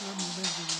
Vamos, beijinho.